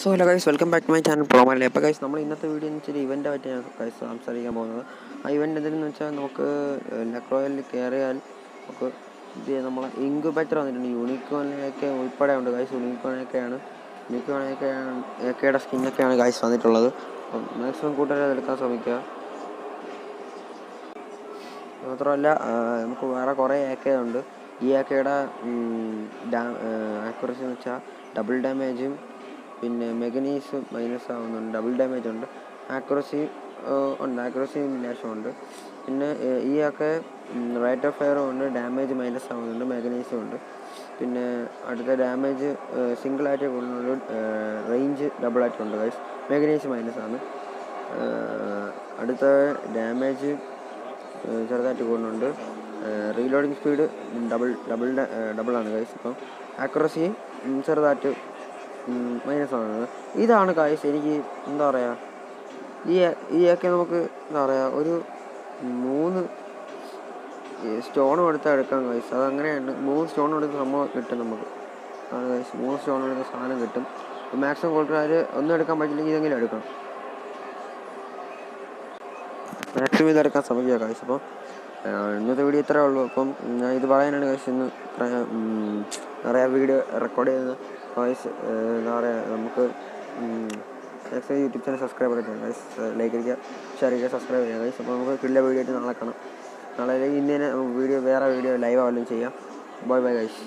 So hello guys welcome back to my channel പ്രോമല്ലേ അപ്പോൾ guys നമ്മൾ ഇന്നത്തെ വീഡിയോ എന്ന് വെച്ചാൽ ഇവന്റെ പറ്റിയാണ് ഗൈസ് സംസാരിക്കാൻ പോകുന്നത്. ആ ഇവന്റ് എന്തെന്ന് വെച്ചാൽ നമുക്ക് ലക്രോയിൽ കയറിയാൽ നമുക്ക് ഇത് നമ്മളെ ഇൻക്യുബേറ്റർ വന്നിട്ടുണ്ട്. യൂണിക്കോണിലൊക്കെ ഉൾപ്പെടെ ഉണ്ട് ഗൈസ് യൂണിക്കോണൊക്കെയാണ് യൂണിക്കോണൊക്കെയാണ് ഏക്കയുടെ സ്കിന്നൊക്കെയാണ് ഗൈസ് വന്നിട്ടുള്ളത്. അപ്പം മാക്സിമം കൂട്ടുകാരെ അതെടുക്കാൻ ശ്രമിക്കുക. മാത്രമല്ല നമുക്ക് വേറെ കുറേ ഏക്കയുണ്ട് ഈ ഏക്കയുടെ ഡാ ആക്യുറസി എന്ന് വെച്ചാൽ ഡബിൾ ഡാമേജും പിന്നെ മെഗനീസ് മൈനസ് ആവുന്നുണ്ട് ഡബിൾ ഡാമേജ് ഉണ്ട്. ആക്യുറസി ഉണ്ട്. ആക്യുറസി ഉണ്ട്. പിന്നെ ഈ ഒക്കെ റേറ്റ് ഓഫ് ഫയറും ഉണ്ട് ഡാമേജ് മൈനസ് ആവുന്നുണ്ട് മെഗനീസും ഉണ്ട്. പിന്നെ അടുത്ത ഡാമേജ് സിംഗിൾ ആയിട്ട് കൊണ്ടുള്ള റേഞ്ച് ഡബിൾ ആയിട്ടുണ്ട് ഗൈസ് മെഗനീസ് മൈനസ് ആണ്. അടുത്ത ഡാമേജ് ചെറുതായിട്ട് കൂടുന്നുണ്ട് റീലോഡിങ് സ്പീഡ് ഡബിൾ ഡബിൾ ഡബിളാണ് ഗൈസ് ഇപ്പം ആക്യുറസി ചെറുതായിട്ട് മൈനസ് ആണ് ഇതാണ് കാശ് എനിക്ക് എന്താ പറയുക ഈ ഈ ഒക്കെ നമുക്ക് എന്താ പറയുക ഒരു മൂന്ന് സ്റ്റോൺ എടുത്താൽ എടുക്കാം അത് അതങ്ങനെയാണ് മൂന്ന് സ്റ്റോൺ എടുത്ത് സംഭവം കിട്ടും നമുക്ക്. ആണ് കാശ് മൂന്ന് സ്റ്റോൺ എടുത്ത സാധനം കിട്ടും. മാക്സിമം കൂട്ടുകാർ ഒന്നും എടുക്കാൻ പറ്റില്ലെങ്കിൽ ഇതെങ്കിലും എടുക്കണം. മാക്സിമം ഇതെടുക്കാൻ ശ്രമിക്കുക കാശ് അപ്പോൾ ഇന്നത്തെ വീഡിയോ ഇത്രേ ഉള്ളൂ. അപ്പം ഞാൻ ഇത് പറയാനാണ് കാശ് ഇന്ന് നിറയെ വീഡിയോ റെക്കോർഡ് ചെയ്യുന്നത്. കാശ് എന്താ പറയുക നമുക്ക് മാക്സിമം യൂട്യൂബ് ചാനൽ സബ്സ്ക്രൈബ് ചെയ്യാം ഗൈസ് ലൈക്ക് ചെയ്യുക ഷെയർ ചെയ്യുക സബ്സ്ക്രൈബ് ചെയ്യുക ഗൈസ് അപ്പോൾ നമുക്ക് കിട്ടിയ വീഡിയോ ആയിട്ട് നാളെ കാണാം. നാളെ ഇന്ന് തന്നെ വീഡിയോ വേറെ വീഡിയോ ലൈവ് ആവുകയും ചെയ്യാം. ബൈ ബൈ കാശ്